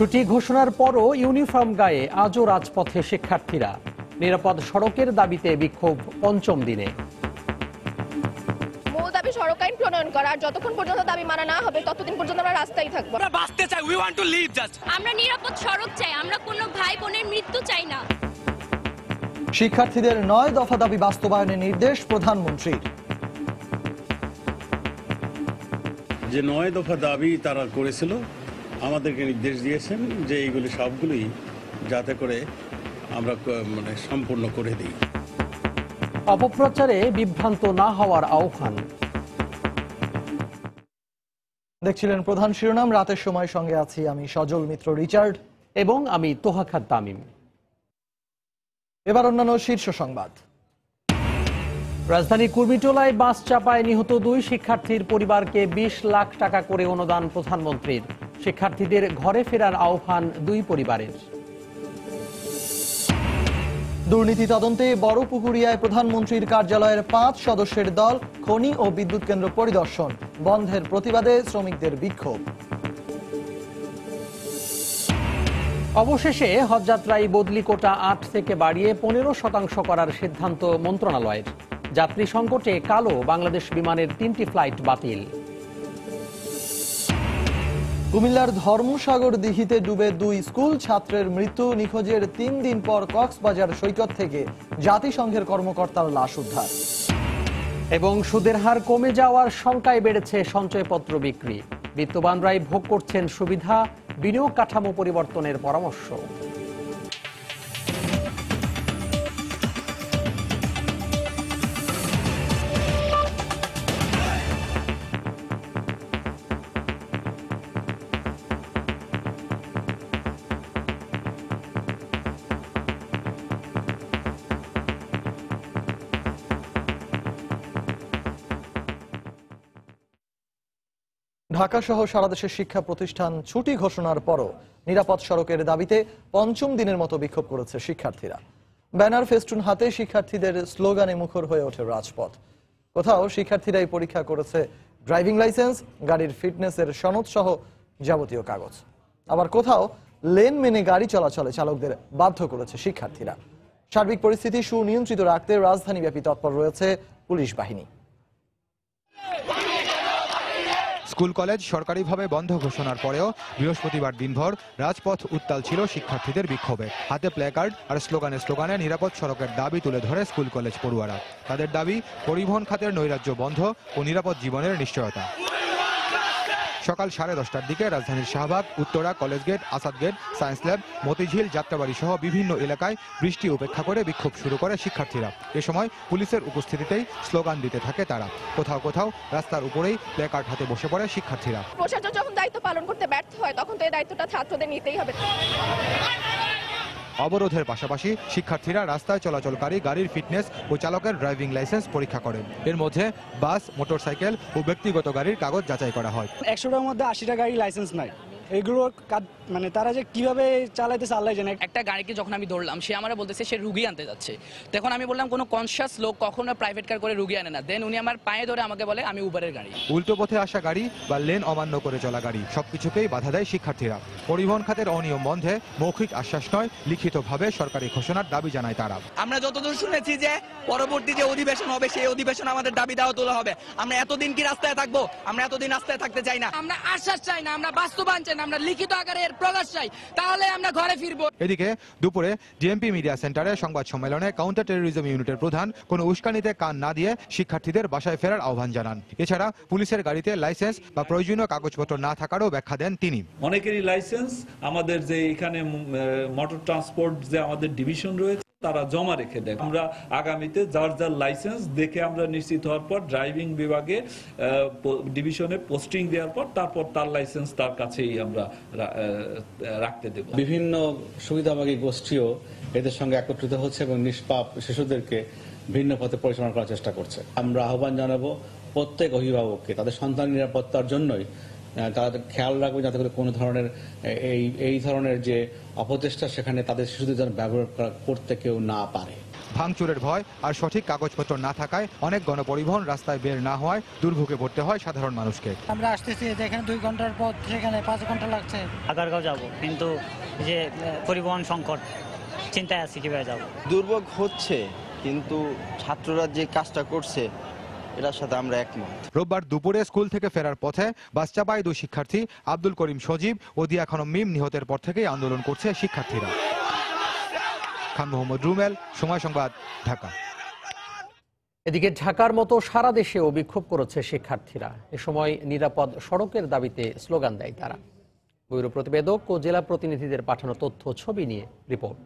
ছুটি ঘোষণার পরও ইউনিফর্ম গায়ে আজও রাজপথে শিক্ষার্থীরা। নিরাপদ সড়কের দাবিতে বিক্ষোভ পঞ্চম দিনে। মূল দাবি সড়ক আইন প্রণয়ন করা। আর যতক্ষণ পর্যন্ত দাবি মানা না হবে ততদিন পর্যন্ত আমরা রাস্তায় থাকব আমরা বাঁচতে চাই we want to live just আমরা নিরাপদ সড়ক চাই আমরা কোনো ভাই বোনের মৃত্যু চাই না। শিক্ষার্থীদের নয় দফা দাবি বাস্তবায়নের নির্দেশ প্রধানমন্ত্রীর। যে নয় দফা দাবি তারা করেছিল আমাদেরকে নির্দেশ দিয়েছেন যে এইগুলি সবগুলি যাতে করে আমরা মানে সম্পূর্ণ করে দিই। অপপ্রচারে বিভ্রান্ত না হওয়ার আহ্বান। দেখছিলেন প্রধান শিরোনাম রাতের সময় সঙ্গে আছি আমি সজল মিত্র রিচার্ড এবং আমি তোহাখাত তামিম। এবার অন্যান্য শীর্ষ সংবাদ। রাজধানী কুর্মিটোলায় বাস চাপায় নিহত দুই শিক্ষার্থীর পরিবারকে ২০ লাখ টাকা করে অনুদান প্রধানমন্ত্রীর। শিক্ষার্থীদের ঘরে ফেরার আহ্বান দুই পরিবারের। দুর্নীতি তদন্তে বড় পুকুরিয়ায় প্রধানমন্ত্রীর কার্যালয়ের পাঁচ সদস্যের দল খনি ও বিদ্যুৎ কেন্দ্র পরিদর্শন বন্ধের প্রতিবাদে শ্রমিকদের বিক্ষোভ। অবশেষে হজযাত্রায় বদলি কোটা আট থেকে বাড়িয়ে পনেরো শতাংশ করার সিদ্ধান্ত মন্ত্রণালয়ের। যাত্রী সংকটে কালো বাংলাদেশ বিমানের তিনটি ফ্লাইট বাতিল। কুমিল্লার ধর্মসাগর দিঘিতে ডুবে দুই স্কুল ছাত্রের মৃত্যু নিখোঁজের তিন দিন পর কক্সবাজার সৈকত থেকে জাতিসংঘের কর্মকর্তার লাশ উদ্ধার। এবং সুদের হার কমে যাওয়ার শঙ্কায় বেড়েছে সঞ্চয়পত্র বিক্রি। বিত্তবানরাই ভোগ করছেন সুবিধা, বিনিয়োগ কাঠামো পরিবর্তনের পরামর্শ। ঢাকা সহ সারা দেশের শিক্ষা প্রতিষ্ঠান ছুটি ঘোষণার পরও নিরাপদ সড়কের দাবিতে পঞ্চম দিনের মতো বিক্ষোভ করেছে শিক্ষার্থীরা। ব্যানার ফেস্টুন হাতে শিক্ষার্থীদের স্লোগানে মুখর হয়ে ওঠে রাজপথ। কোথাও শিক্ষার্থীরাই পরীক্ষা করেছে ড্রাইভিং লাইসেন্স, গাড়ির ফিটনেসের সনদ সহ যাবতীয় কাগজ। আবার কোথাও লেন মেনে গাড়ি চলাচলে চালকদের বাধ্য করেছে শিক্ষার্থীরা। সার্বিক পরিস্থিতি সুনিয়ন্ত্রিত রাখতে রাজধানীব্যাপী তৎপর রয়েছে পুলিশ বাহিনী। স্কুল, কলেজ সরকারিভাবে বন্ধ ঘোষণার পরেও বৃহস্পতিবার দিনভর রাজপথ উত্তাল ছিল শিক্ষার্থীদের বিক্ষোভে। হাতে প্ল্যাকার্ড আর স্লোগানে স্লোগানে নিরাপদ সড়কের দাবি তুলে ধরে স্কুল, কলেজ পড়ুয়ারা। তাদের দাবি, পরিবহন খাতের নৈরাজ্য বন্ধ ও নিরাপদ জীবনের নিশ্চয়তা। সকাল সাড়ে দশটার দিকে রাজধানীর Shahbag, Uttara, college gate, Asad gate, science lab, Motijheel, Jatrabari সহ বিভিন্ন এলাকায় বৃষ্টি উপেক্ষা করে বিক্ষোভ শুরু করে শিক্ষার্থীরা। এ সময় পুলিশের উপস্থিতিতেই স্লোগান দিতে থাকে তারা। কোথাও কোথাও রাস্তার উপরেই প্ল্যাকার্ড হাতে বসে পড়ে শিক্ষার্থীরা। প্রশাসন যখন দায়িত্ব পালন করতে ব্যর্থ হয়, তখন তো এই দায়িত্বটা ছাত্রদের নিতেই হবে। অবরোধের পাশাপাশি শিক্ষার্থীরা রাস্তায় চলাচলকারী গাড়ির ফিটনেস ও চালকের ড্রাইভিং লাইসেন্স পরীক্ষা করেন। এর মধ্যে বাস, মোটরসাইকেল ও ব্যক্তিগত গাড়ির কাগজ যাচাই করা হয়। একশোটার মধ্যে আশিটা গাড়ি লাইসেন্স নাই। এগুলো মানে তারা যে কীভাবে চালাইতেছে আল্লাহ জানে। একটা গাড়িকে যখন আমি ধরলাম সে আমার বলতেছে সে রুগী আনতে যাচ্ছে। তখন আমি বললাম কোনো কনসিয়াস লোক কখনো প্রাইভেট কার করে রুগী আনে না। দেন উনি আমার পায়ে ধরে আমাকে বলে আমি উবারের গাড়ি। উল্টো পথে আসা গাড়ি বা লেন অমান্য করে চলা গাড়ি সবকিছুকেই বাধা দেয় শিক্ষার্থীরা। পরিবহন খাতের অনিয়ম বন্ধে মৌখিক আশ্বাস নয় লিখিতভাবে সরকারি ঘোষণার দাবি জানায় তারা। আমরা যতদূর শুনেছি যে পরবর্তী যে অধিবেশন হবে সেই অধিবেশন আমাদের দাবি দেওয়া তোলা হবে। আমরা এতদিন কি রাস্তায় থাকব? আমরা এতদিন রাস্তায় থাকতে চাই না। আমরা আশ্বাস চাই না আমরা বাস্তবায়ন চাই না আমরা লিখিত আকারে এর প্রকাশ চাই তাহলে আমরা ঘরে ফিরবো। এদিকে দুপুরে ডিএমপি মিডিয়া সেন্টারে সংবাদ সম্মেলনে কাউন্টার টেরোরিজম ইউনিটের প্রধান কোনো উস্কানিতে কান না দিয়ে শিক্ষার্থীদের বাসায় ফেরার আহ্বান জানান। এছাড়া পুলিশের গাড়িতে লাইসেন্স বা প্রয়োজনীয় কাগজপত্র না থাকারও ব্যাখ্যা দেন তিনি। অনেকেরই লাইসেন্স আমাদের যে এখানে মোটর ট্রান্সপোর্ট যে আমাদের ডিভিশন রয়েছে তারা জমা রেখে দেয়। আমরা আগামীতে যার যার লাইসেন্স দেখে আমরা নিশ্চিত হওয়ার পর ড্রাইভিং বিভাগে ডিভিশনে পোস্টিং দেওয়ার পর তারপর তার লাইসেন্স তার কাছেই আমরা রাখতে দেব। বিভিন্ন সুবিধাভোগী গোষ্ঠীও এদের সঙ্গে একত্রিত হচ্ছে এবং নিষ্পাপ শিশুদেরকে ভিন্ন পথে পরিচালনা করার চেষ্টা করছে। আমরা আহ্বান জানাব প্রত্যেক অভিভাবককে তাদের সন্তান নিরাপত্তার জন্যই তারা খেয়াল রাখবে যাতে করে কোনো ধরনের এই এই ধরনের যে অপচেষ্টা সেখানে তাদের শিশুদের যেন ব্যবহার করতে কেউ না পারে। ভাঙচুরের ভয় আর সঠিক কাগজপত্র না থাকায় অনেক গণপরিবহন রাস্তায় বের না হওয়ায় দুর্ভোগে পড়তে হয় সাধারণ মানুষকে। আমরা আসতেছি এখানে দুই ঘণ্টার পর সেখানে পাঁচ ঘণ্টা লাগছে। আগারগাঁও যাব কিন্তু যে পরিবহন সংকট চিন্তায় আছি কীভাবে যাব? দুর্ভোগ হচ্ছে কিন্তু ছাত্ররা যে কাজটা করছে এটার সাথে আমরা একমত। রোববার দুপুরে স্কুল থেকে ফেরার পথে চাপায় দুই শিক্ষার্থী আব্দুল করিম সজীব ও দিয়া খানম মিম নিহতের পর থেকেই আন্দোলন করছে শিক্ষার্থীরা। খান মোহাম্মদ রুমেল সময় সংবাদ ঢাকা। এদিকে ঢাকার মতো সারা দেশেও বিক্ষোভ করেছে শিক্ষার্থীরা। এ সময় নিরাপদ সড়কের দাবিতে স্লোগান দেয় তারা। ব্যুরো প্রতিবেদক ও জেলা প্রতিনিধিদের পাঠানো তথ্য ছবি নিয়ে রিপোর্ট।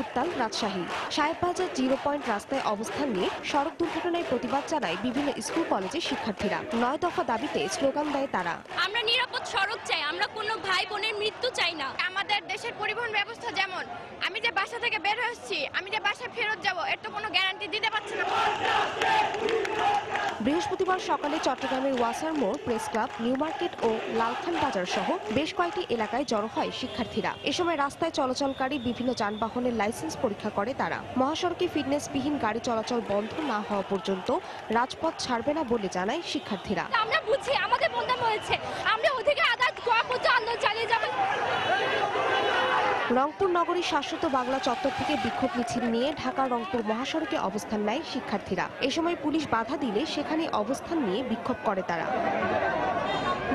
উত্তাল রাজশাহী। সাহেববাজার জিরো পয়েন্ট রাস্তায় অবস্থান নিয়ে সড়ক দুর্ঘটনায় প্রতিবাদ জানায় বিভিন্ন স্কুল কলেজের শিক্ষার্থীরা। নয় দফা দাবিতে স্লোগান দেয় তারা। আমরা নিরাপদ সড়ক চাই আমরা কোনো ভাই বোনের মৃত্যু চাই না। আমাদের দেশের পরিবহন ব্যবস্থা যেমন আমি যে বাসা থেকে বের হচ্ছি আমি যে বাসায় ফেরত যাব এর তো কোনো গ্যারান্টি দিতে পারছি না। বৃহস্পতিবার সকালে চট্টগ্রামের ওয়াসার মোড় প্রেস ক্লাব নিউ মার্কেট ও লালখান বাজার সহ বেশ কয়েকটি এলাকায় জড়ো হয় শিক্ষার্থীরা। এ সময় রাস্তায় চলাচলকারী বিভিন্ন যানবাহনের লাইসেন্স পরীক্ষা করে তারা। মহাসড়কে ফিটনেসবিহীন গাড়ি চলাচল বন্ধ না হওয়া পর্যন্ত রাজপথ ছাড়বে না বলে জানায় শিক্ষার্থীরা। আমরা বুঝি আমাদের বন্ধন হয়েছে আমরা অধিকার আদায় করা পর্যন্ত আন্দোলন চালিয়ে রংপুর নগরীর শাশ্বত বাংলা চত্বর থেকে বিক্ষোভ মিছিল নিয়ে ঢাকা রংপুর মহাসড়কে অবস্থান নেয় শিক্ষার্থীরা। এ সময় পুলিশ বাধা দিলে সেখানে অবস্থান নিয়ে বিক্ষোভ করে তারা।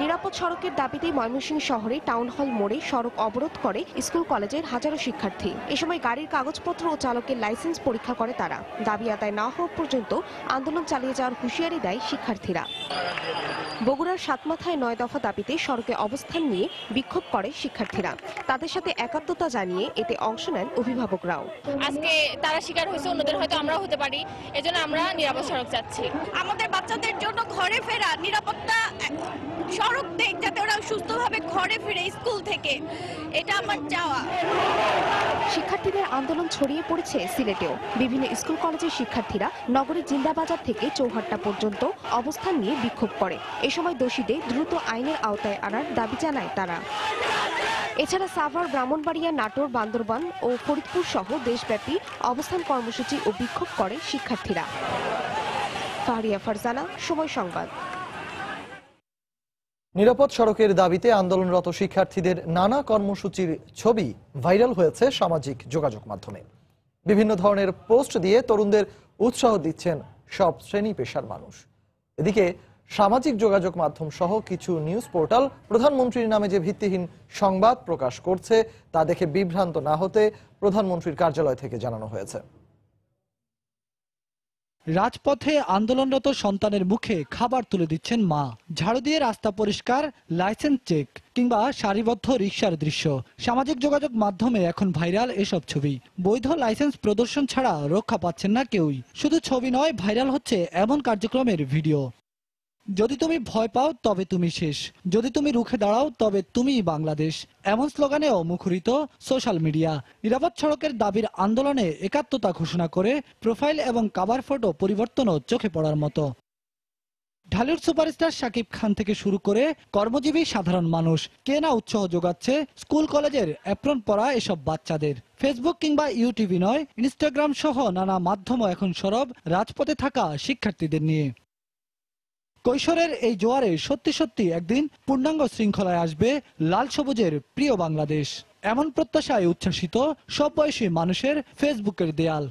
নিরাপদ সড়কের দাবিতে ময়মনসিংহ শহরে টাউন হল মোড়ে সড়ক অবরোধ করে স্কুল কলেজের হাজারো শিক্ষার্থী। এ সময় গাড়ির কাগজপত্র ও চালকের লাইসেন্স পরীক্ষা করে তারা। দাবি আদায় না হওয়া পর্যন্ত আন্দোলন চালিয়ে যাওয়ার হুঁশিয়ারি দেয় শিক্ষার্থীরা। বগুড়ার সাতমাথায় নয় দফা দাবিতে সড়কে অবস্থান নিয়ে বিক্ষোভ করে শিক্ষার্থীরা। তাদের সাথে একাত্মতা জানিয়ে এতে অংশ নেন অভিভাবকরাও। আজকে তারা শিকার হয়েছে অন্যদের হয়তো আমরাও হতে পারি। এজন্য আমরা নিরাপদ সড়ক চাচ্ছি আমাদের বাচ্চাদের জন্য ঘরে ফেরা নিরাপত্তা যাতে ওরা সুস্থভাবে ঘরে ফিরে স্কুল থেকে। এটা আমার চাওয়া। শিক্ষার্থীদের আন্দোলন ছড়িয়ে পড়েছে সিলেটেও। বিভিন্ন স্কুল কলেজের শিক্ষার্থীরা নগরীর জিন্দাবাজার থেকে চৌহাট্টা পর্যন্ত অবস্থান নিয়ে বিক্ষোভ করে। এ সময় দোষীদের দ্রুত আইনের আওতায় আনার দাবি জানায় তারা। এছাড়া সাভার, ব্রাহ্মণবাড়িয়া, নাটোর, বান্দরবান ও ফরিদপুর সহ দেশব্যাপী অবস্থান কর্মসূচি ও বিক্ষোভ করে শিক্ষার্থীরা। ফারিয়া ফারজানা, সময় সংবাদ। নিরাপদ সড়কের দাবিতে আন্দোলনরত শিক্ষার্থীদের নানা কর্মসূচির ছবি ভাইরাল হয়েছে সামাজিক যোগাযোগ মাধ্যমে। বিভিন্ন ধরনের পোস্ট দিয়ে তরুণদের উৎসাহ দিচ্ছেন সব শ্রেণি পেশার মানুষ। এদিকে সামাজিক যোগাযোগ মাধ্যম সহ কিছু নিউজ পোর্টাল প্রধানমন্ত্রীর নামে যে ভিত্তিহীন সংবাদ প্রকাশ করছে, তা দেখে বিভ্রান্ত না হতে প্রধানমন্ত্রীর কার্যালয় থেকে জানানো হয়েছে। রাজপথে আন্দোলনরত সন্তানের মুখে খাবার তুলে দিচ্ছেন মা। ঝাড়ু দিয়ে রাস্তা পরিষ্কার, লাইসেন্স চেক কিংবা সারিবদ্ধ রিক্সার দৃশ্য। সামাজিক যোগাযোগ মাধ্যমে এখন ভাইরাল এসব ছবি। বৈধ লাইসেন্স প্রদর্শন ছাড়া রক্ষা পাচ্ছেন না কেউই। শুধু ছবি নয়, ভাইরাল হচ্ছে এমন কার্যক্রমের ভিডিও। যদি তুমি ভয় পাও, তবে তুমি শেষ। যদি তুমি রুখে দাঁড়াও, তবে তুমিই বাংলাদেশ। এমন স্লোগানেও মুখরিত সোশ্যাল মিডিয়া। নিরাপদ সড়কের দাবির আন্দোলনে একাত্মতা ঘোষণা করে প্রোফাইল এবং কাভার ফটো পরিবর্তনও চোখে পড়ার মতো। ঢালিউড সুপারস্টার শাকিব খান থেকে শুরু করে কর্মজীবী সাধারণ মানুষ। কে না উৎসাহ যোগাচ্ছে স্কুল, কলেজের অ্যাপ্রন পরা এসব বাচ্চাদের। ফেসবুক কিংবা ইউটিভি নয়, ইনস্টাগ্রাম সহ নানা মাধ্যমও এখন সরব রাজপথে থাকা শিক্ষার্থীদের নিয়ে। কৈশোরের এই জোয়ারে সত্যি সত্যি একদিন পূর্ণাঙ্গ শৃঙ্খলায় আসবে লাল সবুজের প্রিয় বাংলাদেশ। এমন প্রত্যাশায় উচ্ছ্বাসিত সব বয়সী মানুষের ফেসবুকের দেয়াল।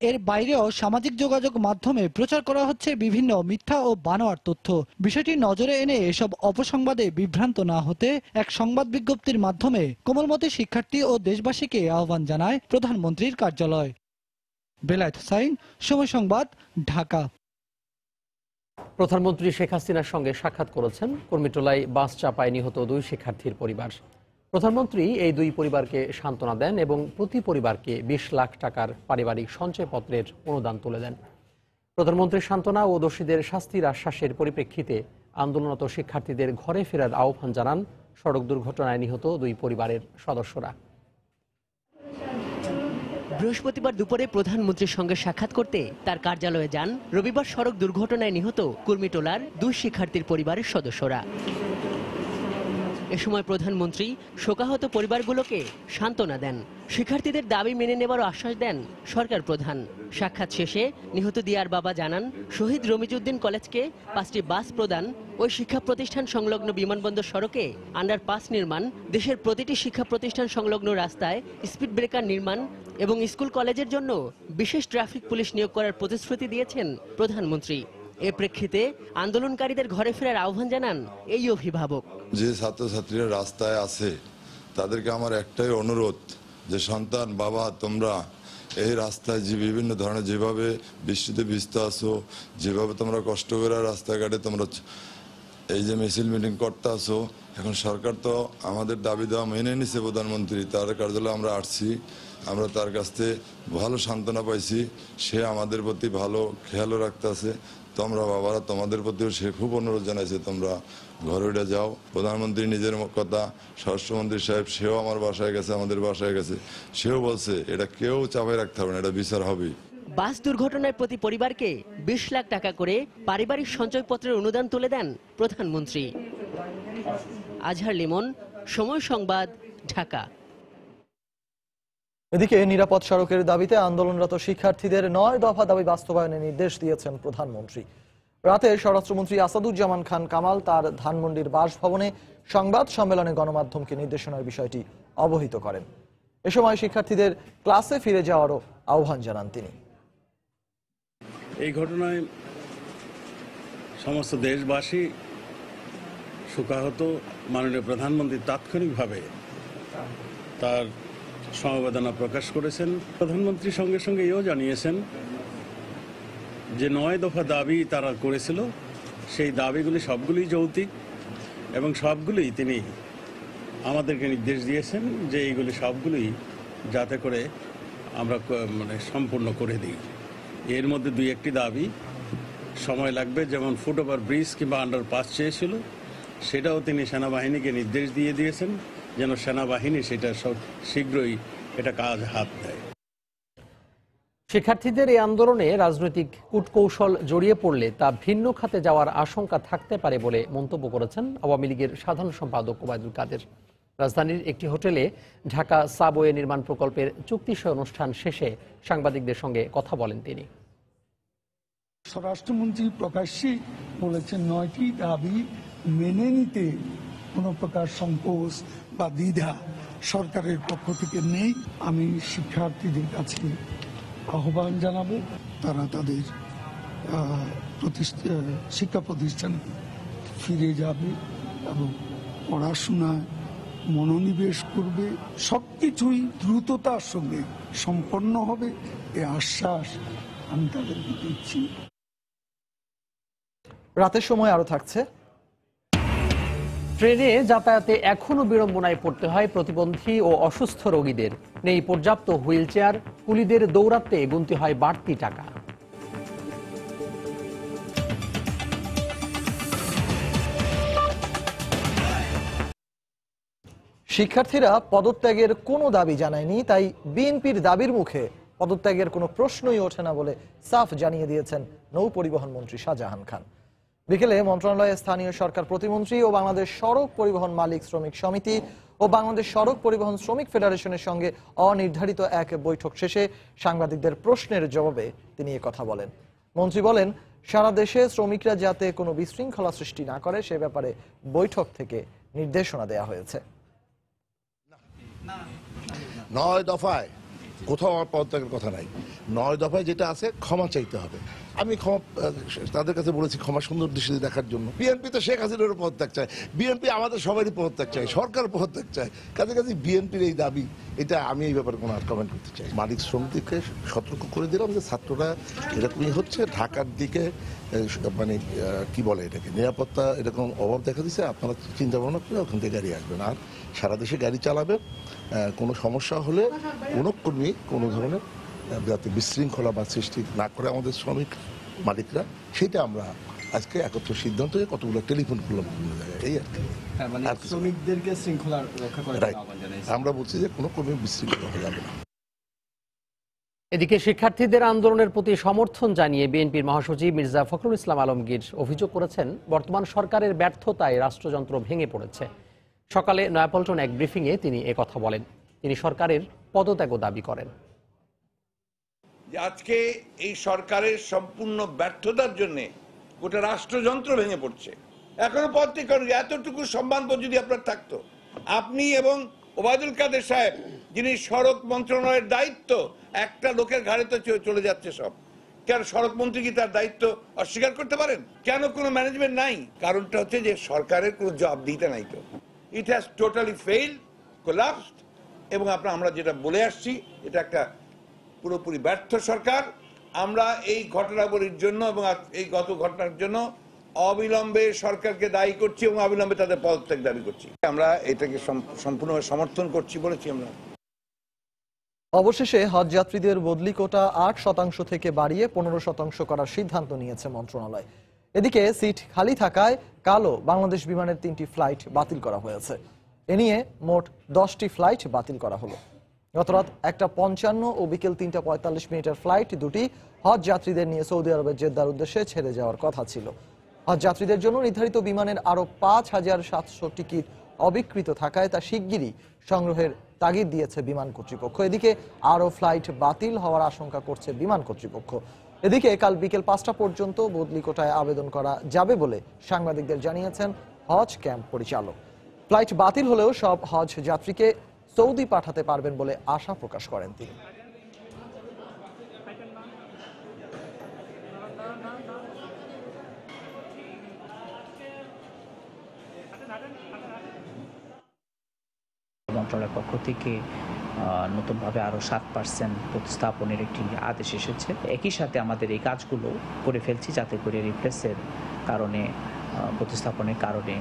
এর বাইরেও সামাজিক যোগাযোগ মাধ্যমে প্রচার করা হচ্ছে বিভিন্ন মিথ্যা ও বানোয়ার তথ্য। বিষয়টি নজরে এনে এসব অপসংবাদে বিভ্রান্ত না হতে এক সংবাদ বিজ্ঞপ্তির মাধ্যমে কোমলমতি শিক্ষার্থী ও দেশবাসীকে আহ্বান জানায় প্রধানমন্ত্রীর কার্যালয়। বেলায়েত হোসাইন, সময় সংবাদ, ঢাকা। প্রধানমন্ত্রী শেখ হাসিনার সঙ্গে সাক্ষাৎ করেছেন। কর্মীটোলায় বাস চাপায় নিহত দুই শিক্ষার্থীর পরিবার। প্রধানমন্ত্রী এই দুই পরিবারকে সান্ত্বনা দেন এবং প্রতি পরিবারকে বিশ লাখ টাকার পারিবারিক সঞ্চয়পত্রের অনুদান তুলে দেন। প্রধানমন্ত্রীর সান্ত্বনা ও দোষীদের শাস্তির আশ্বাসের পরিপ্রেক্ষিতে আন্দোলনরত শিক্ষার্থীদের ঘরে ফেরার আহ্বান জানান সড়ক দুর্ঘটনায় নিহত দুই পরিবারের সদস্যরা। বৃহস্পতিবার দুপুরে প্রধানমন্ত্রীর সঙ্গে সাক্ষাৎ করতে তার কার্যালয়ে যান। রবিবার সড়ক দুর্ঘটনায় নিহত কুর্মিটোলার দুই শিক্ষার্থীর পরিবারের সদস্যরা। এ সময় প্রধানমন্ত্রী শোকাহত পরিবারগুলোকে সান্ত্বনা দেন। শিক্ষার্থীদের দাবি মেনে নেবার আশ্বাস দেন সরকার প্রধান। সাক্ষাৎ শেষে নিহত দিয়ার বাবা জানান, শহীদ রমিজউদ্দিন কলেজকে পাঁচটি বাস প্রদান ওই শিক্ষা প্রতিষ্ঠান সংলগ্ন বিমানবন্দর সড়কে আন্ডারপাস নির্মাণ, দেশের প্রতিটি শিক্ষা প্রতিষ্ঠান সংলগ্ন রাস্তায় স্পিড ব্রেকার নির্মাণ এবং স্কুল কলেজের জন্য বিশেষ ট্রাফিক পুলিশ নিয়োগ করার প্রতিশ্রুতি দিয়েছেন প্রধানমন্ত্রী। এ প্রেক্ষিতে আন্দোলনকারীদের ঘরে ফেরার আহ্বান জানান এই অভিভাবক। যে ছাত্রছাত্রীরা রাস্তায় আছে, তাদেরকে আমার একটাই অনুরোধ যে সন্তান, বাবা, তোমরা এই রাস্তায় যে বিভিন্ন ধরনের যেভাবে বৃষ্টিতে ভিজতে আসো, যেভাবে তোমরা কষ্ট করে রাস্তাঘাটে তোমরা এই যে মিছিল মিটিং করতে আসো, এখন সরকার তো আমাদের দাবি দেওয়া মেনে নিছে প্রধানমন্ত্রী, তার কার্যালয়ে আমরা আসছি, আমরা তার কাছ থেকে ভালো সান্ত্বনা পাইছি, সে আমাদের প্রতি ভালো খেয়ালও রাখতেছে তোমরা বাবারা, তোমাদের প্রতিও সে খুব অনুরোধ জানাইছে, তোমরা ঘরে যাও। প্রধানমন্ত্রী নিজের কথা স্বরাষ্ট্রমন্ত্রী সাহেব, সেও আমার বাসায় গেছে, আমাদের বাসায় গেছে। সেও বলছে, এটা কেউ চাপাই রাখতে হবে না, এটা বিচার হবে বাস দুর্ঘটনায় প্রতি পরিবারকে বিশ লাখ টাকা করে পারিবারিক সঞ্চয়পত্রের অনুদান তুলে দেন প্রধানমন্ত্রী। আজহার লিমন, সময় সংবাদ, ঢাকা। এদিকে নিরাপদ সড়কের দাবিতে আন্দোলনরত শিক্ষার্থীদের নয় দফা দাবি বাস্তবায়নের নির্দেশ দিয়েছেন প্রধানমন্ত্রী। রাতে স্বরাষ্ট্রমন্ত্রী আসাদুজ্জামান খান কামাল তার ধানমন্ডির বাসভবনে সংবাদ সম্মেলনে গণমাধ্যমকে নির্দেশনার বিষয়টি অবহিত করেন। এ সময় শিক্ষার্থীদের ক্লাসে ফিরে যাওয়ারও আহ্বান জানান তিনি। এই ঘটনায় সমস্ত দেশবাসী শোকাহত। মাননীয় প্রধানমন্ত্রী তাৎক্ষণিকভাবে তার সমবেদনা প্রকাশ করেছেন। প্রধানমন্ত্রী সঙ্গে সঙ্গে এও জানিয়েছেন যে নয় দফা দাবি তারা করেছিল। সেই দাবিগুলি সবগুলি যৌক্তিক এবং সবগুলি তিনি আমাদেরকে নির্দেশ দিয়েছেন যে এইগুলি সবগুলি যাতে করে আমরা মানে সম্পূর্ণ করে দিই। এর মধ্যে দুই একটি দাবি সময় লাগবে, যেমন ফুট ওভার ব্রিজ কিংবা আন্ডার পাস চেয়েছিল, সেটাও তিনি সেনাবাহিনীকে নির্দেশ দিয়ে দিয়েছেন। যেন সেনাবাহিনী সেটা সব শীঘ্রই এটা কাজ হাত দেয়। শিক্ষার্থীদের এই আন্দোলনে রাজনৈতিক কূটকৌশল জড়িয়ে পড়লে তা ভিন্ন খাতে যাওয়ার আশঙ্কা থাকতে পারে বলে মন্তব্য করেছেন আওয়ামী লীগের সাধারণ সম্পাদক ওবায়দুল কাদের। রাজধানীর একটি হোটেলে ঢাকা সাবওয়ে নির্মাণ প্রকল্পের চুক্তিসহ অনুষ্ঠান শেষে সাংবাদিকদের সঙ্গে কথা বলেন তিনি। স্বরাষ্ট্রমন্ত্রী প্রকাশ্যে বলেছেন নয়টি দাবি মেনে নিতে কোনো প্রকার সংকোচ বা দ্বিধা সরকারের পক্ষ থেকে নেই। আমি শিক্ষার্থীদের কাছে আহ্বান জানাব, তারা তাদের প্রতিষ্ঠা, শিক্ষা প্রতিষ্ঠানে ফিরে যাবে এবং পড়াশোনায় মনোনিবেশ করবে। সবকিছুই দ্রুততার সঙ্গে সম্পন্ন হবে, এ আশ্বাস আমি তাদেরকে দিচ্ছি রাতের সময় আরও থাকছে। ট্রেনে যাতায়াতে এখনও বিড়ম্বনায় পড়তে হয় প্রতিবন্ধী ও অসুস্থ রোগীদের। নেই পর্যাপ্ত হুইল চেয়ার কুলিদের দৌড়াতে গুনতে হয় বাড়তি টাকা। শিক্ষার্থীরা পদত্যাগের কোনো দাবি জানায়নি, তাই বিএনপির দাবির মুখে পদত্যাগের কোনো প্রশ্নই ওঠে না বলে সাফ জানিয়ে দিয়েছেন নৌ পরিবহন মন্ত্রী শাহজাহান খান। বিকেলে মন্ত্রণালয়ে স্থানীয় সরকার প্রতিমন্ত্রী ও বাংলাদেশ সড়ক পরিবহন মালিক শ্রমিক সমিতি ও বাংলাদেশ সড়ক পরিবহন শ্রমিক ফেডারেশনের সঙ্গে অনির্ধারিত এক বৈঠক শেষে সাংবাদিকদের প্রশ্নের জবাবে তিনি কথা বলেন। মন্ত্রী বলেন, সারা দেশে শ্রমিকরা যাতে কোনো বিশৃঙ্খলা সৃষ্টি না করে, সে ব্যাপারে বৈঠক থেকে নির্দেশনা দেয়া হয়েছে। নয় দফায়, কোথাও পদত্যাগের কথা নাই। নয় দফায় যেটা আছে, ক্ষমা চাইতে হবে। আমি ক্ষমা তাদের কাছে বলেছি ক্ষমা সুন্দর দৃষ্টিতে দেখার জন্য। বিএনপি তো শেখ হাসিনারও পদত্যাগ চায়। বিএনপি আমাদের সবারই পদত্যাগ চায় সরকার পদত্যাগ চায়। কাছে কাছে বিএনপির এই দাবি এটা আমি এই ব্যাপারে কোনো আর কমেন্ট করতে চাই। মালিক শ্রমিককে সতর্ক করে দিলাম যে ছাত্ররা এরকমই হচ্ছে ঢাকার দিকে মানে কি বলে এটাকে নিরাপত্তা এরকম অভাব দেখা দিচ্ছে আপনারা চিন্তা ভাবনা করে ওখান থেকে গাড়ি আসবেন। আর সারা দেশে গাড়ি চালাবেন আহ, কোনো সমস্যা হলে কোনো কর্মী কোনো ধরনের যাতে বিশৃঙ্খলা বা সৃষ্টি না করে আমাদের শ্রমিক মালিকরা সেটা আমরা আজকে একত্র সিদ্ধান্ত হয়ে কতগুলো টেলিফোন করলাম বিভিন্ন জায়গায়। এই আর কি। আর কিছু না। শ্রমিকদেরকে শৃঙ্খলা রক্ষা আমরা বলছি যে কোনো কর্মী বিশৃঙ্খলা হয়ে যাবে না। এদিকে শিক্ষার্থীদের আন্দোলনের প্রতি সমর্থন জানিয়ে বিএনপির মহাসচিব মির্জা ফখরুল ইসলাম আলমগীর অভিযোগ করেছেন বর্তমান সরকারের ব্যর্থতায় রাষ্ট্রযন্ত্র ভেঙে পড়েছে। সকালে নয়াপল্টন এক ব্রিফিংয়ে তিনি কথা বলেন। তিনি সরকারের পদত্যাগও দাবি করেন। যে আজকে এই সরকারের সম্পূর্ণ ব্যর্থতার জন্য গোটা রাষ্ট্রযন্ত্র ভেঙে পড়ছে। এখনও পদ থেকে কারণ এতটুকু সম্মানবোধ যদি আপনার থাকতো। আপনি এবং ওবায়দুল কাদের সাহেব, যিনি সড়ক মন্ত্রণালয়ের দায়িত্ব, একটা লোকের ঘাড়ে তো চলে যাচ্ছে সব। কেন সড়ক মন্ত্রী কি তার দায়িত্ব অস্বীকার করতে পারেন? কেন কোনো ম্যানেজমেন্ট নাই? কারণটা হচ্ছে যে সরকারের কোনো জবাব দিতে নাই তো। It has totally fail collapsed এবং আপনার আমরা যেটা বলে আসছি, এটা একটা পুরোপুরি ব্যর্থ সরকার। আমরা এই ঘটনাবলীর জন্য এবং এই গত ঘটনার জন্য অবিলম্বে সরকারকে দায়ী করছি এবং অবিলম্বে তাদের পদত্যাগ দাবি করছি। আমরা এটাকে সম্পূর্ণভাবে সমর্থন করছি বলেছি আমরা। অবশেষে হজ যাত্রীদের বদলি কোটা আট শতাংশ থেকে বাড়িয়ে পনেরো শতাংশ করার সিদ্ধান্ত নিয়েছে মন্ত্রণালয়। এদিকে সিট খালি থাকায় কালো বাংলাদেশ বিমানের তিনটি ফ্লাইট বাতিল করা হয়েছে। এ নিয়ে মোট দশটি ফ্লাইট বাতিল করা হলো। গতরাত একটা পঞ্চান্ন ও বিকেল তিনটা পঁয়তাল্লিশ মিনিটের ফ্লাইট দুটি হজ যাত্রীদের নিয়ে সৌদি আরবের জেদ্দার উদ্দেশ্যে ছেড়ে যাওয়ার কথা ছিল। হজ যাত্রীদের জন্য নির্ধারিত বিমানের আরও পাঁচ হাজার সাতশো টিকিট অবিকৃত থাকায় তা শিগগিরই সংগ্রহের তাগিদ দিয়েছে বিমান কর্তৃপক্ষ। এদিকে আরও ফ্লাইট বাতিল হওয়ার আশঙ্কা করছে বিমান কর্তৃপক্ষ। এদিকে কাল বিকেল পাঁচটা পর্যন্ত বদলি কোটায় আবেদন করা যাবে বলে সাংবাদিকদের জানিয়েছেন হজ ক্যাম্প পরিচালক। ফ্লাইট বাতিল হলেও সব হজ যাত্রীকে সৌদি পাঠাতে পারবেন বলে আশা প্রকাশ করেন তিনি। মন্ত্রণালয়ের পক্ষ থেকে নতুনভাবে আরও সাত পার্সেন্ট প্রতিস্থাপনের একটি আদেশ এসেছে। একই সাথে আমাদের এই কাজগুলো করে ফেলছি যাতে করে রিপ্লেসের কারণে প্রতিস্থাপনের কারণে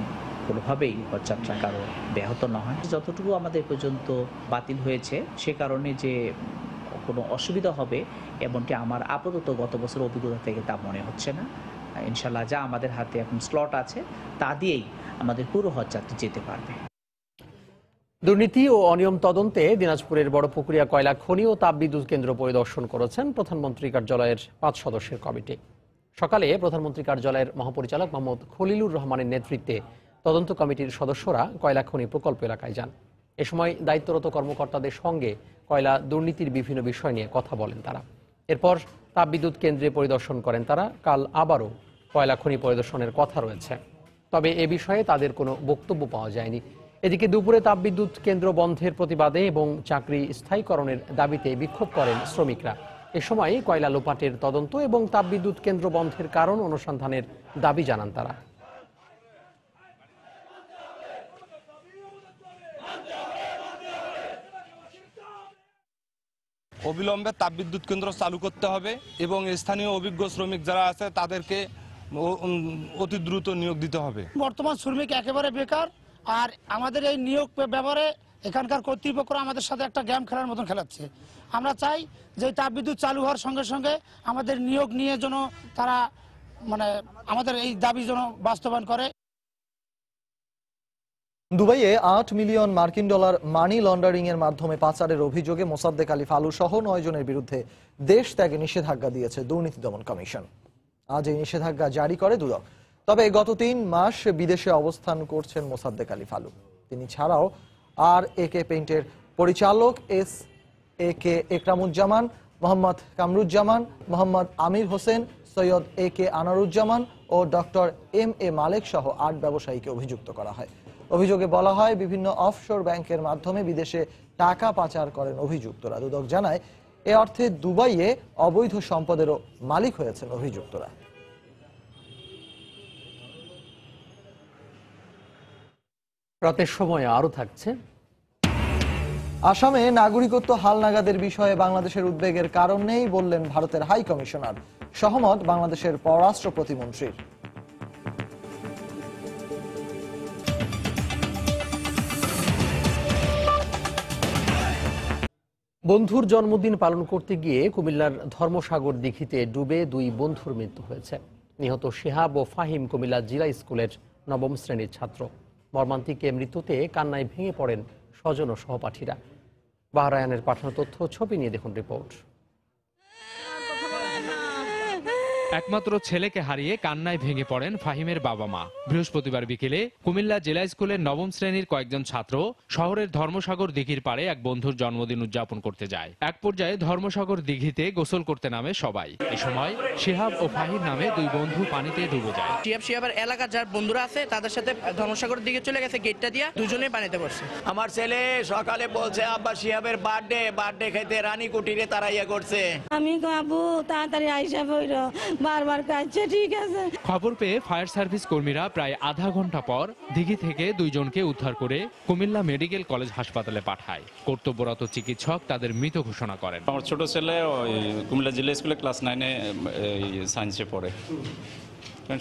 কোনোভাবেই পথযাত্রা কারও ব্যাহত না হয়। যতটুকু আমাদের পর্যন্ত বাতিল হয়েছে, সে কারণে যে কোনো অসুবিধা হবে, এমনটি আমার আপাতত গত বছর অভিজ্ঞতা থেকে তা মনে হচ্ছে না। ইনশাল্লাহ যা আমাদের হাতে এখন স্লট আছে, তা দিয়েই আমাদের পুরো হজযাত্রী যেতে পারবে। দুর্নীতি ও অনিয়ম তদন্তে দিনাজপুরের বড়পুকুরিয়া কয়লা খনি ও তাপবিদ্যুৎ কেন্দ্র পরিদর্শন করেছেন প্রধানমন্ত্রী কার্যালয়ের পাঁচ সদস্যের কমিটি। সকালে প্রধানমন্ত্রী কার্যালয়ের মহাপরিচালক মোহাম্মদ খলিলুর রহমানের নেতৃত্বে তদন্ত কমিটির সদস্যরা কয়লা খনি প্রকল্প এলাকায় যান। এ সময় দায়িত্বরত কর্মকর্তাদের সঙ্গে কয়লা দুর্নীতির বিভিন্ন বিষয় নিয়ে কথা বলেন তারা। এরপর তাপবিদ্যুৎ কেন্দ্রে পরিদর্শন করেন তারা। কাল আবারও কয়লা খনি পরিদর্শনের কথা রয়েছে। তবে এ বিষয়ে তাদের কোনো বক্তব্য পাওয়া যায়নি। এদিকে দুপুরে তাপবিদ্যুৎ কেন্দ্র বন্ধের প্রতিবাদে এবং চাকরি স্থায়ীকরণের দাবিতে বিক্ষোভ করেন শ্রমিকরা। এ সময় কয়লা লোপাটের তদন্ত এবং তাপবিদ্যুৎ কেন্দ্র বন্ধের কারণ অনুসন্ধানের দাবি জানান তারা। অবিলম্বে তাপবিদ্যুৎ কেন্দ্র চালু করতে হবে এবং স্থানীয় অভিজ্ঞ শ্রমিক যারা আছে তাদেরকে অতি দ্রুত নিয়োগ দিতে হবে। বর্তমান শ্রমিক একেবারে বেকার আর আমাদের এই নিয়োগ ব্যাপারে এখানকার কর্তৃপক্ষরা আমাদের সাথে একটা গেম খেলার মতন খেলাচ্ছে। আমরা চাই যে তাপবিদ্যুৎ চালু হওয়ার সঙ্গে সঙ্গে আমাদের নিয়োগ নিয়ে যেন তারা মানে আমাদের এই দাবি যেন বাস্তবায়ন করে দুবাইয়ে আট মিলিয়ন মার্কিন ডলার মানি লন্ডারিং এর মাধ্যমে পাচারের অভিযোগে মোসাদ্দেক আলী ফালু সহ নয় জনের বিরুদ্ধে দেশ ত্যাগে নিষেধাজ্ঞা দিয়েছে দুর্নীতি দমন কমিশন। আজ এই নিষেধাজ্ঞা জারি করে দুদক। তবে গত তিন মাস বিদেশে অবস্থান করছেন মোসাদ্দেক আলী ফালু। তিনি ছাড়াও আর এ কে পেইন্টের পরিচালক S A K Ekramuzzaman, Mohammad Kamruzzaman, Mohammad Amir Hossain, Syed A K Anaruzzaman O doctor M A Malek সহ আট ব্যবসায়ীকে অভিযুক্ত করা হয়। অভিযোগে বলা হয় বিভিন্ন অফশোর ব্যাংকের মাধ্যমে বিদেশে টাকা পাচার করেন অভিযুক্তরা। দুদক জানায় এ অর্থে দুবাইয়ে অবৈধ সম্পদেরও মালিক হয়েছেন অভিযুক্তরা। রাতের সময় আরও থাকছে। আসামে নাগরিকত্ব হালনাগাদের বিষয়ে বাংলাদেশের উদ্বেগের কারণ নেই বললেন ভারতের হাই কমিশনার। সহমত বাংলাদেশের পররাষ্ট্র প্রতিমন্ত্রীর। বন্ধুর জন্মদিন পালন করতে গিয়ে কুমিল্লার ধর্মসাগর দীঘিতে ডুবে দুই বন্ধুর মৃত্যু হয়েছে। নিহত শেহাব ও ফাহিম কুমিল্লা জিলা স্কুলের নবম শ্রেণির ছাত্র। মর্মান্তিকে মৃত্যুতে কান্নায় ভেঙে পড়েন স্বজন ও সহপাঠীরা। বাহরায়ানের পাঠানো তথ্য, ছবি নিয়ে দেখুন রিপোর্ট। একমাত্র ছেলেকে হারিয়ে কান্নায় ভেঙে পড়েন ফাহিমের বাবা মা। বৃহস্পতিবার বিকেলে কুমিল্লা জেলা স্কুলের নবম শ্রেণির কয়েকজন ছাত্র শহরের ধর্মসাগর দিঘির পাড়ে এক বন্ধুর জন্মদিন উদযাপন করতে যায়। এক পর্যায়ে ধর্মসাগর দিঘিতে গোসল করতে নামে সবাই। এ সময় শিহাব ও ফাহিম নামে দুই বন্ধু পানিতে ডুবে যায়। শিয়াব শিয়াবের এলাকার যার বন্ধুরা আছে তাদের সাথে ধর্মসাগর দিকে চলে গেছে গেটটা দিয়া দুজনেই পানিতে পড়ছে। আমার ছেলে সকালে বলছে আব্বা শিহাবের বার্থডে বার্থডে খেতে রানী কুটিরে তারা ইয়ে করছে। আমি আবু তাড়াতাড়ি আইসা বইর বারবার কাছে ঠিক আছে। খবর পেয়ে ফায়ার সার্ভিস কর্মীরা প্রায় আধা ঘণ্টা পর দিঘি থেকে দুইজনকে উদ্ধার করে কুমিল্লা মেডিকেল কলেজ হাসপাতালে পাঠায়। কর্তব্যরত চিকিৎসক তাদের মৃত ঘোষণা করেন। আমার ছোট ছেলে কুমিল্লা জিলা স্কুলে ক্লাস নাইনে সায়েন্সে পড়ে।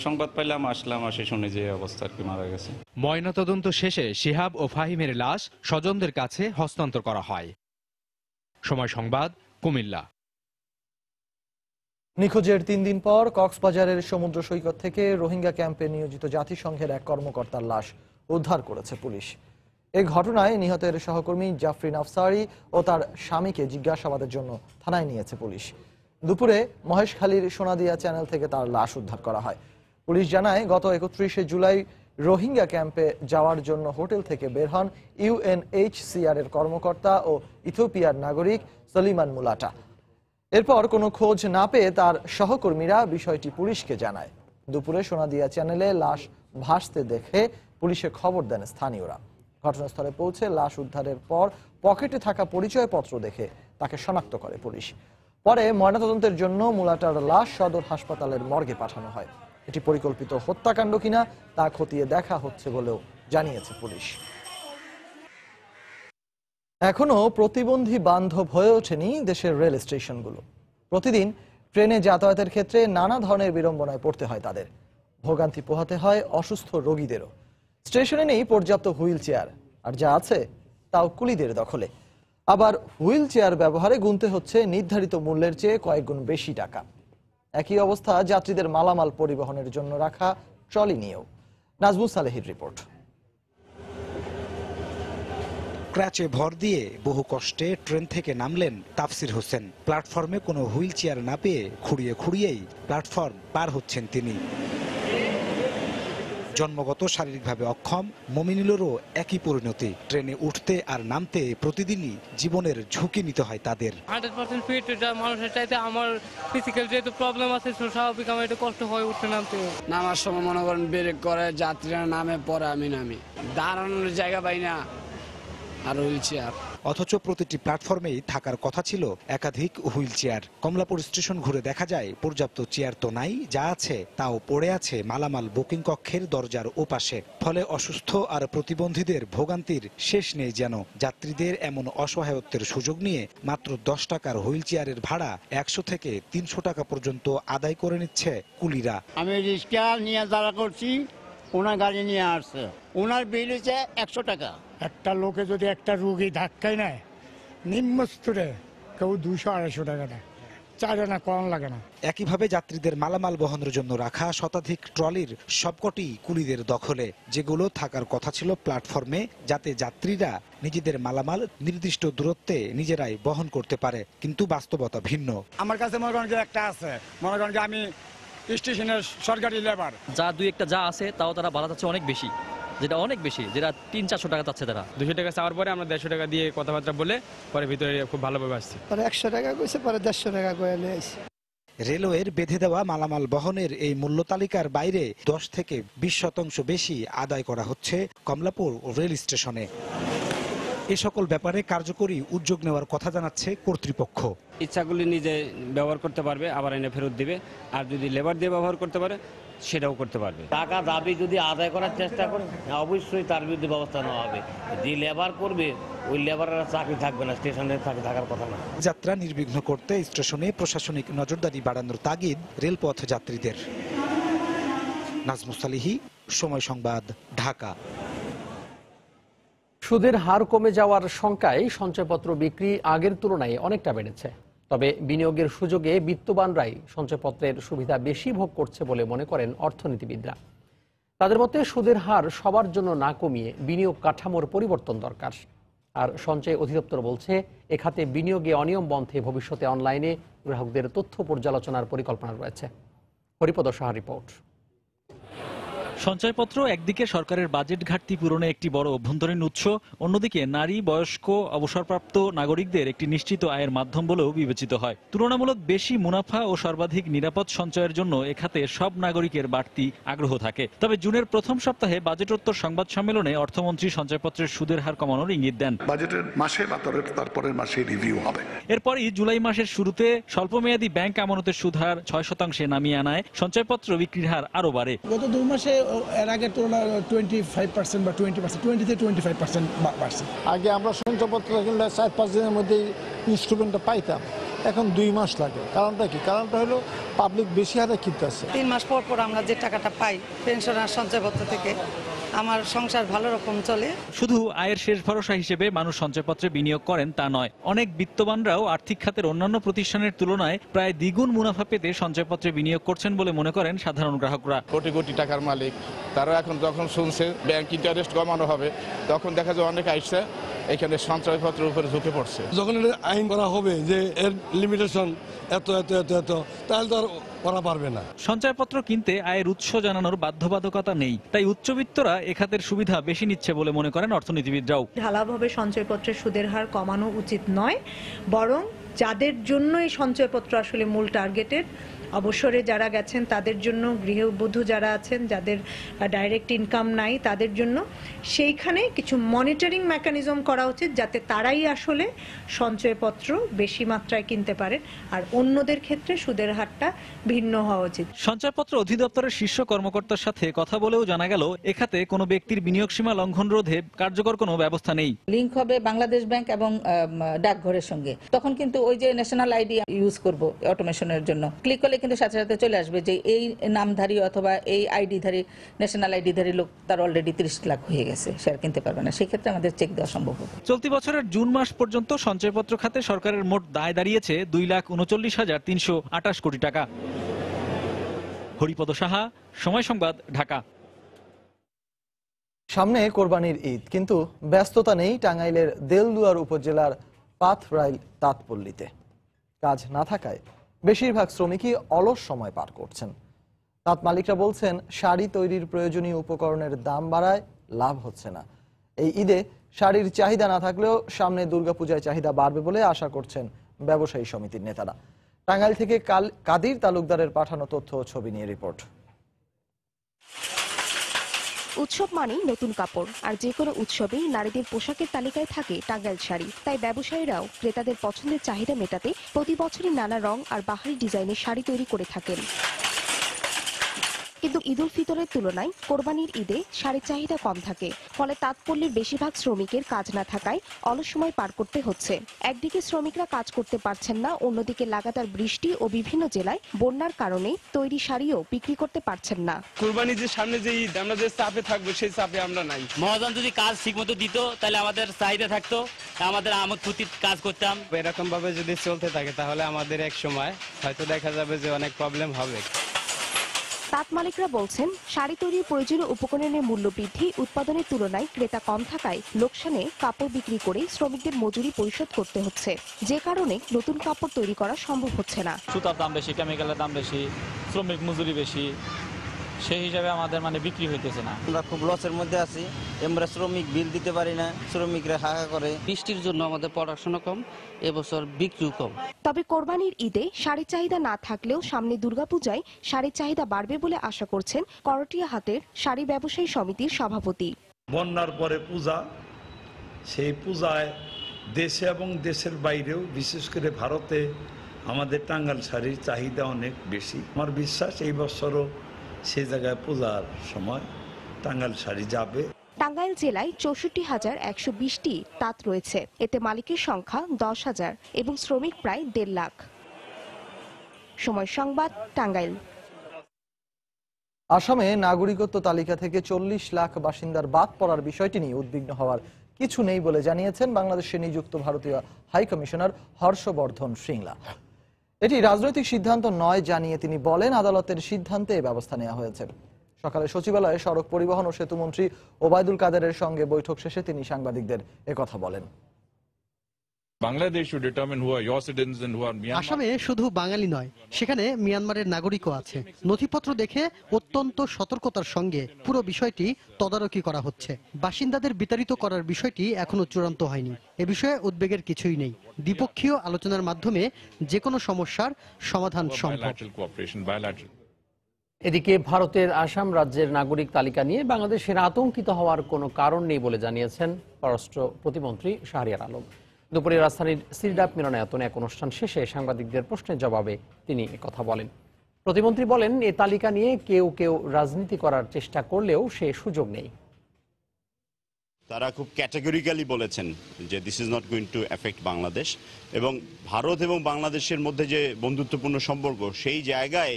সংবাদ পাইলাম আসলাম আসে শুনি যে অবস্থা কি মারা গেছে। ময়নাতদন্ত শেষে শিহাব ও ফাহিমের লাশ স্বজনদের কাছে হস্তান্তর করা হয়। সময় সংবাদ কুমিল্লা। নিখোঁজের তিন দিন পর কক্সবাজারের সমুদ্র সৈকত থেকে রোহিঙ্গা ক্যাম্পে নিয়োজিত জাতিসংঘের এক কর্মকর্তার লাশ উদ্ধার করেছে পুলিশ। এই ঘটনায় নিহতের সহকর্মী জাফরিন আফসারি ও তার স্বামীকে জিজ্ঞাসাবাদের জন্য থানায় নিয়েছে পুলিশ। দুপুরে মহেশখালীর সোনাদিয়া চ্যানেল থেকে তার লাশ উদ্ধার করা হয়। পুলিশ জানায়, গত একত্রিশে জুলাই রোহিঙ্গা ক্যাম্পে যাওয়ার জন্য হোটেল থেকে বের হন ইউএনএইচসিআর এর কর্মকর্তা ও ইথিওপিয়ার নাগরিক সলিমান মুলাটা। এরপর কোনো খোঁজ না পেয়ে তার সহকর্মীরা বিষয়টি পুলিশকে জানায়। দুপুরে সোনাদিয়া চ্যানেলে লাশ ভাসতে দেখে পুলিশে খবর দেন স্থানীয়রা। ঘটনাস্থলে পৌঁছে লাশ উদ্ধারের পর পকেটে থাকা পরিচয়পত্র দেখে তাকে শনাক্ত করে পুলিশ। পরে ময়নাতদন্তের জন্য মুলাটার লাশ সদর হাসপাতালের মর্গে পাঠানো হয়। এটি পরিকল্পিত হত্যাকাণ্ড কিনা তা খতিয়ে দেখা হচ্ছে বলেও জানিয়েছে পুলিশ। এখনও প্রতিবন্ধী বান্ধব হয়ে ওঠেনি দেশের রেল স্টেশনগুলো। প্রতিদিন ট্রেনে যাতায়াতের ক্ষেত্রে নানা ধরনের বিড়ম্বনায় পড়তে হয় তাদের। ভোগান্তি পোহাতে হয় অসুস্থ রোগীদেরও। স্টেশনে নেই পর্যাপ্ত হুইল চেয়ার আর যা আছে তাও কুলিদের দখলে। আবার হুইল চেয়ার ব্যবহারে গুনতে হচ্ছে নির্ধারিত মূল্যের চেয়ে কয়েক গুণ বেশি টাকা। একই অবস্থা যাত্রীদের মালামাল পরিবহনের জন্য রাখা ট্রলি নিয়েও। নাজমুল সালেহির রিপোর্ট। ক্র্যাচে ভর দিয়ে বহু কষ্টে ট্রেন থেকে নামলেন তাফসির হোসেন। প্ল্যাটফর্মে কোনো হুইল চেয়ার না পেয়ে খুঁড়িয়ে খুঁড়িয়েই প্ল্যাটফর্ম পার হচ্ছেন তিনি। জন্মগত শারীরিকভাবে অক্ষম মমিনুলেরও একই পরিণতি। ট্রেনে উঠতে আর নামতে প্রতিদিনই জীবনের ঝুঁকি নিতে হয় তাদের। হান্ড্রেড পার্সেন্ট ফিট এটা মানুষের চাইতে আমার ফিজিক্যাল যেহেতু প্রবলেম আছে স্বাভাবিক আমার একটু কষ্ট হয় উঠতে নামতে। নামার সময় মনে করেন ব্রেক করে যাত্রীরা নামে পরে আমি নামি। দাঁড়ানোর জায়গা পাই না। আর হুইল চেয়ার। অথচ প্রতিটি প্ল্যাটফর্মেই থাকার কথা ছিল একাধিক হুইল চেয়ার। কমলাপুর স্টেশন ঘুরে দেখা যায় পর্যাপ্ত চেয়ার তো নাই যা আছে তাও পড়ে আছে মালামাল বুকিং কক্ষের দরজার ওপাশে। ফলে অসুস্থ আর প্রতিবন্ধীদের ভোগান্তির শেষ নেই যেন। যাত্রীদের এমন অসহায়ত্বের সুযোগ নিয়ে মাত্র দশ টাকার হুইল চেয়ারের ভাড়া একশো থেকে তিনশো টাকা পর্যন্ত আদায় করে নিচ্ছে কুলিরা। আমি রিক্সা নিয়ে দাঁড়া করছি ওনার গাড়ি নিয়ে আসছে। ওনার বিল হচ্ছে একশো টাকা। একটা লোকে যদি একটা রুগী ধাক্কায় নেয় নিম্ন স্তরে কেউ দুশো আড়াইশো টাকা নেয় চার না কম লাগে না। একইভাবে যাত্রীদের মালামাল বহনের জন্য রাখা শতাধিক ট্রলির সবকটি কুলিদের দখলে যেগুলো থাকার কথা ছিল প্ল্যাটফর্মে যাতে যাত্রীরা নিজেদের মালামাল নির্দিষ্ট দূরত্বে নিজেরাই বহন করতে পারে কিন্তু বাস্তবতা ভিন্ন। আমার কাছে মনে করেন যে একটা আছে। মনে করেন যে আমি স্টেশনের সরকারি লেবার যা দুই একটা যা আছে তাও তারা চাচ্ছে অনেক বেশি। যেটা অনেক বেশি যেটা তিন চারশো টাকা চাচ্ছে তারা। দুশো টাকা চাওয়ার পরে আমরা দেড়শো টাকা দিয়ে কথাবার্তা বলে পরে ভিতরে খুব ভালোভাবে আসছি। পরে একশো টাকা কইছে পরে দেড়শো টাকা করে নিয়ে আসি রেলওয়ের বেঁধে দেওয়া মালামাল বহনের এই মূল্য তালিকার বাইরে দশ থেকে বিশ শতাংশ বেশি আদায় করা হচ্ছে কমলাপুর রেল স্টেশনে। এ সকল ব্যাপারে কার্যকরী উদ্যোগ নেওয়ার কথা জানাচ্ছে কর্তৃপক্ষ। ইচ্ছাগুলি নিজে ব্যবহার করতে পারবে আবার এনে ফেরত দিবে। আর যদি লেবার দিয়ে ব্যবহার করতে পারে সেটাও করতে পারবে। টাকা দাবি যদি আদায় করার চেষ্টা করে অবশ্যই তার বিরুদ্ধে ব্যবস্থা নেওয়া হবে। যে লেবার করবে ওই লেবারের চাকরি থাকবে না স্টেশনে চাকরি থাকার কথা না। যাত্রা নির্বিঘ্ন করতে স্টেশনে প্রশাসনিক নজরদারি বাড়ানোর তাগিদ রেলপথ যাত্রীদের। নাজমুসালিহি সময় সংবাদ ঢাকা। সুদের হার কমে যাওয়ার শঙ্কায় সঞ্চয়পত্র বিক্রি আগের তুলনায় অনেকটা বেড়েছে। তবে বিনিয়োগের সুযোগে বিত্তবানরাই সঞ্চয়পত্রের সুবিধা বেশি ভোগ করছে বলে মনে করেন অর্থনীতিবিদরা। তাদের মতে, সুদের হার সবার জন্য না কমিয়ে বিনিয়োগ কাঠামোর পরিবর্তন দরকার। আর সঞ্চয় অধিদপ্তর বলছে এখাতে খাতে বিনিয়োগে অনিয়ম বন্ধে ভবিষ্যতে অনলাইনে গ্রাহকদের তথ্য পর্যালোচনার পরিকল্পনা রয়েছে। হরিপদ সাহা রিপোর্ট। সঞ্চয়পত্র একদিকে সরকারের বাজেট ঘাটতি পূরণে একটি বড় অভ্যন্তরীণ উৎস অন্যদিকে নারী বয়স্ক অবসরপ্রাপ্ত নাগরিকদের একটি নিশ্চিত আয়ের মাধ্যম বলেও বিবেচিত হয়। তুলনামূলক বেশি মুনাফা ও সর্বাধিক নিরাপদ সঞ্চয়ের জন্য এখাতে সব নাগরিকের বাড়তি আগ্রহ থাকে। তবে জুনের প্রথম সপ্তাহে বাজেটোত্তর সংবাদ সম্মেলনে অর্থমন্ত্রী সঞ্চয়পত্রের সুদের হার কমানোর ইঙ্গিত দেন। বাজেটের মাসে বা তারপরের মাসে রিভিউ হবে। এরপরই জুলাই মাসের শুরুতে স্বল্পমেয়াদী ব্যাংক আমানতের সুদ হার ছয় শতাংশে নামিয়ে আনায় সঞ্চয়পত্র বিক্রির হার আরও বাড়ে। গত দুই মাসে এর আগে তুলনায় টোয়েন্টি ফাইভ পার্সেন্ট বা টোয়েন্টি পার্সেন্ট টোয়েন্টি থেকে টোয়েন্টি ফাইভ পার্সেন্ট বাড়ছে। আগে আমরা সঞ্চয়পত্র কিনলে চার পাঁচ দিনের মধ্যে ইনস্ট্রুমেন্টটা পাইতাম। এখন দুই মাস লাগে। কারণটা কি? কারণটা হলো পাবলিক বেশি হারে কিনতেছে। তিন মাস পর পর আমরা যে টাকাটা পাই পেনশন আর সঞ্চয়পত্র থেকে আমার সংসার ভালো রকম চলে। শুধু আয়ের শেষ ভরসা হিসেবে মানুষ সঞ্চয়পত্রে বিনিয়োগ করেন তা নয় অনেক বিত্তবানরাও আর্থিক খাতের অন্যান্য প্রতিষ্ঠানের তুলনায় প্রায় দ্বিগুণ মুনাফা পেতে সঞ্চয়পত্রে বিনিয়োগ করছেন বলে মনে করেন সাধারণ গ্রাহকরা। কোটি কোটি টাকার মালিক তারা এখন যখন শুনছে ব্যাংক ইন্টারেস্ট কমানো হবে তখন দেখা যায় অনেক আইসা এখানে সঞ্চয়পত্রের উপরে ঝুঁকে পড়ছে। যখন আইন করা হবে যে এর লিমিটেশন এত এত এত এত তাহলে তো আর করা পারবে না। সঞ্চয়পত্র কিনতে আয়ের উৎস জানানোর বাধ্যবাধকতা নেই তাই উচ্চবিত্তরা এখাতের সুবিধা বেশি নিচ্ছে বলে মনে করেন অর্থনীতিবিদরাও। ঢালাভাবে সঞ্চয়পত্রের সুদের হার কমানো উচিত নয় বরং যাদের জন্য এই সঞ্চয়পত্র আসলে মূল টার্গেটেড অবসরে যারা গেছেন তাদের জন্য গৃহবধূ যারা আছেন যাদের ডাইরেক্ট ইনকাম নাই তাদের জন্য সেইখানে কিছু মনিটরিং মেকানিজম করা উচিত যাতে তারাই আসলে সঞ্চয়পত্র বেশি মাত্রায় কিনতে পারেন আর অন্যদের ক্ষেত্রে সুদের হারটা ভিন্ন হওয়া উচিত। সঞ্চয়পত্র অধিদপ্তরের শীর্ষ কর্মকর্তার সাথে কথা বলেও জানা গেল এখাতে কোনো ব্যক্তির বিনিয়োগ সীমা লঙ্ঘন রোধে কার্যকর কোনো ব্যবস্থা নেই। লিংক হবে বাংলাদেশ ব্যাংক এবং ডাকঘরের সঙ্গে। তখন কিন্তু ওই যে ন্যাশনাল আইডি ইউজ করব অটোমেশনের জন্য। ক্লিক করলে কিন্তু সাথে সাথে চলে আসবে যে এই নামধারী অথবা এই আইডিধারী ন্যাশনাল আইডিধারী লোক তার অলরেডি তিরিশ লাখ হয়ে গেছে সে আর কিনতে পারবে না। সেক্ষেত্রে আমাদের চেক দেওয়া সম্ভব হবে। চলতি বছরের জুন মাস পর্যন্ত সঞ্চয়পত্র খাতে সরকারের মোট দায় দাঁড়িয়েছে দুই লাখ উনচল্লিশ হাজার তিনশো আটাশ কোটি টাকা। হরিপদ সাহা সময় সংবাদ ঢাকা। সামনে কোরবানির ঈদ কিন্তু ব্যস্ততা নেই টাঙ্গাইলের দেলদুয়ার উপজেলার পাথরাইল তাঁতপল্লীতে। কাজ না থাকায় বেশিরভাগ শ্রমিকই অলস সময় পার করছেন। তাঁত মালিকরা বলছেন, শাড়ি তৈরির প্রয়োজনীয় উপকরণের দাম বাড়ায় লাভ হচ্ছে না। এই ঈদে শাড়ির চাহিদা না থাকলেও সামনে দুর্গাপূজায় চাহিদা বাড়বে বলে আশা করছেন ব্যবসায়ী সমিতির নেতারা। টাঙ্গাইল থেকে কাল- কাদির তালুকদারের পাঠানো তথ্য ও ছবি নিয়ে রিপোর্ট। উৎসব মানেই নতুন কাপড়। আর যে কোনো উৎসবেই নারীদের পোশাকের তালিকায় থাকে টাঙ্গাইল শাড়ি। তাই ব্যবসায়ীরাও ক্রেতাদের পছন্দের চাহিদা মেটাতে প্রতি বছরই নানা রং আর বাহারি ডিজাইনের শাড়ি তৈরি করে থাকেন। কিন্তু ঈদুল ফিতরের তুলনায় কোরবানির ঈদে শাড়ির চাহিদা কম থাকে ফলে তাঁতপল্লীর বেশিরভাগ শ্রমিকের কাজ না থাকায় অলস সময় পার করতে হচ্ছে। একদিকে শ্রমিকরা কাজ করতে পারছেন না অন্যদিকে লাগাতার বৃষ্টি ও বিভিন্ন জেলায় বন্যার কারণে তৈরি শাড়িও বিক্রি করতে পারছেন না। কোরবানি যে সামনে যে ঈদ আমরা যে চাপে থাকব সেই চাপে আমরা নাই। মহাজন যদি কাজ ঠিক মতো দিত তাহলে আমাদের চাহিদা থাকতো আমাদের আমোদ ফুর্তির কাজ করতাম। এরকম ভাবে যদি চলতে থাকে তাহলে আমাদের এক সময় হয়তো দেখা যাবে যে অনেক প্রবলেম হবে। তাঁত মালিকরা বলছেন, শাড়ি তৈরির প্রয়োজনীয় উপকরণের মূল্য বৃদ্ধি উৎপাদনের তুলনায় ক্রেতা কম থাকায় লোকসানে কাপড় বিক্রি করে শ্রমিকদের মজুরি পরিশোধ করতে হচ্ছে। যে কারণে নতুন কাপড় তৈরি করা সম্ভব হচ্ছে না। সুতার দাম বেশি কেমিক্যালের দাম বেশি, শ্রমিক মজুরি বেশি সেই হিসাবে আমাদের মানে বিক্রি হইতেছে না। আমরা খুব লসের মধ্যে আছি। আমরা শ্রমিক বিল দিতে পারি না শ্রমিকরা হাহা করে। বৃষ্টির জন্য আমাদের পড়াশোনা কম এবছর বিক্রিও কম। তবে কোরবানির ঈদে শাড়ির চাহিদা না থাকলেও সামনে দুর্গাপূজায় শাড়ির চাহিদা বাড়বে বলে আশা করছেন করটিয়া হাটের শাড়ি ব্যবসায়ী সমিতির সভাপতি। বন্যার পরে পূজা সেই পূজায় দেশে এবং দেশের বাইরেও বিশেষ করে ভারতে আমাদের টাঙ্গাল শাড়ির চাহিদা অনেক বেশি। আমার বিশ্বাস এই বছরও সেই জায়গায় পূজার সময় টাঙ্গাল শাড়ি যাবে। টাঙ্গাইল জেলায় চৌষট্টি হাজার একশো বিশটি তাঁত রয়েছে। এতে মালিকের সংখ্যা দশ হাজার এবং শ্রমিক প্রায় দেড় লাখ। সময় সংবাদ টাঙ্গাইল। আসামে নাগরিকত্ব তালিকা থেকে চল্লিশ লাখ বাসিন্দার বাদ পড়ার বিষয়টি নিয়ে উদ্বিগ্ন হওয়ার কিছু নেই বলে জানিয়েছেন বাংলাদেশে নিযুক্ত ভারতীয় হাই কমিশনার হর্ষবর্ধন শ্রিংলা এটি রাজনৈতিক সিদ্ধান্ত নয় জানিয়ে তিনি বলেন আদালতের সিদ্ধান্তে ব্যবস্থা নেওয়া হয়েছে। সকালে সচিবালয়ে সড়ক পরিবহন ও সেতুমন্ত্রী ওবায়দুল কাদেরের সঙ্গে বৈঠক শেষে তিনি সাংবাদিকদের কথা বলেন। আসামে শুধু বাঙালি নয় সেখানে মিয়ানমারের নাগরিকও আছে। নথিপত্র দেখে অত্যন্ত সতর্কতার সঙ্গে পুরো বিষয়টি তদারকি করা হচ্ছে। বাসিন্দাদের বিতাড়িত করার বিষয়টি এখনও চূড়ান্ত হয়নি। এ বিষয়ে উদ্বেগের কিছুই নেই। দ্বিপক্ষীয় আলোচনার মাধ্যমে যে কোনো সমস্যার সমাধান সম্ভব. এদিকে ভারতের আসাম রাজ্যের নাগরিক তালিকা নিয়ে বাংলাদেশের আতঙ্কিত হওয়ার কোনো কারণ নেই বলে জানিয়েছেন পররাষ্ট্র প্রতিমন্ত্রী শাহরিয়ার আলম। দুপুরে রাজধানীর সিরডাপ মিলনায়তনে এক অনুষ্ঠান শেষে সাংবাদিকদের প্রশ্নের জবাবে তিনি কথা বলেন। প্রতিমন্ত্রী বলেন, এ তালিকা নিয়ে কেউ কেউ রাজনীতি করার চেষ্টা করলেও সে সুযোগ নেই। তারা খুব ক্যাটাগরিক্যালি বলেছেন যে this is not going to affect Bangladesh এবং ভারত এবং বাংলাদেশের মধ্যে যে বন্ধুত্বপূর্ণ সম্পর্ক, সেই জায়গায়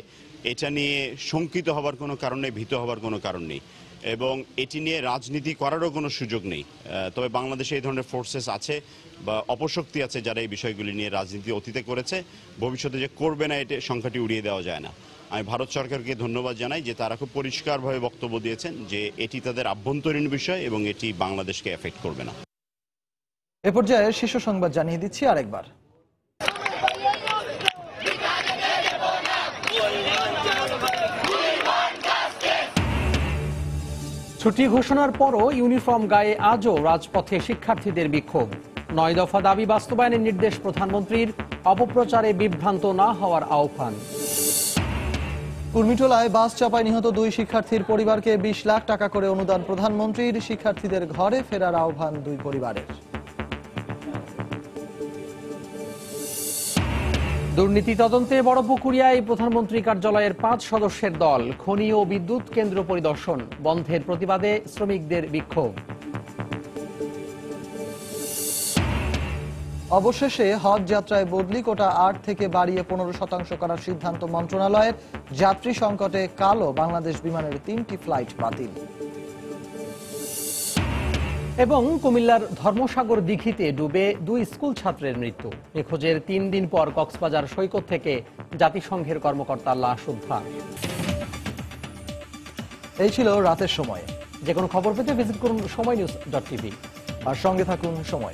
এটা নিয়ে শঙ্কিত হবার কোনো কারণ নেই, ভীত হবার কোনো কারণ নেই। এবং এটি নিয়ে রাজনীতি করারও কোনো সুযোগ নেই। তবে বাংলাদেশে এই ধরনের ফোর্সেস আছে বা অপশক্তি আছে যারা এই বিষয়গুলি নিয়ে রাজনীতি অতীতে করেছে। ভবিষ্যতে যে করবে না এটা সংখ্যাটি উড়িয়ে দেওয়া যায় না। আমি ভারত সরকারকে ধন্যবাদ জানাই যে তারা খুব পরিষ্কারভাবে বক্তব্য দিয়েছেন যে এটি তাদের আভ্যন্তরীণ বিষয় এবং এটি বাংলাদেশকে এফেক্ট করবে না। এ পর্যায়ে শীর্ষ সংবাদ জানিয়ে দিচ্ছি আরেকবার। ছুটি ঘোষণার পরও ইউনিফর্ম গায়ে আজও রাজপথে শিক্ষার্থীদের বিক্ষোভ। নয় দফা দাবি বাস্তবায়নের নির্দেশ প্রধানমন্ত্রীর, অপপ্রচারে বিভ্রান্ত না হওয়ার আহ্বান। কুর্মিটোলায় বাস চাপায় নিহত দুই শিক্ষার্থীর পরিবারকে বিশ লাখ টাকা করে অনুদান প্রধানমন্ত্রীর। শিক্ষার্থীদের ঘরে ফেরার আহ্বান দুই পরিবারের। দুর্নীতি তদন্তে বড়পুকুরিয়ায় প্রধানমন্ত্রী কার্যালয়ের পাঁচ সদস্যের দল, খনি ও বিদ্যুৎ কেন্দ্র পরিদর্শন, বন্ধের প্রতিবাদে শ্রমিকদের বিক্ষোভ। অবশেষে হজ যাত্রায় বদলি কোটা আট থেকে বাড়িয়ে পনেরো শতাংশ করার সিদ্ধান্ত মন্ত্রণালয়ের। যাত্রী সংকটে কালো বাংলাদেশ বিমানের তিনটি ফ্লাইট বাতিল। এবং কুমিল্লার ধর্মসাগর দিঘিতে ডুবে দুই স্কুল ছাত্রের মৃত্যু। নিখোঁজের তিন দিন পর কক্সবাজার সৈকত থেকে জাতিসংঘের কর্মকর্তা লাশ উদ্ধার। এই ছিল রাতের সময়। যে কোনো খবর পেতে ভিজিট করুন সময় নিউজ ডট টিভি। আর সঙ্গে থাকুন সময়।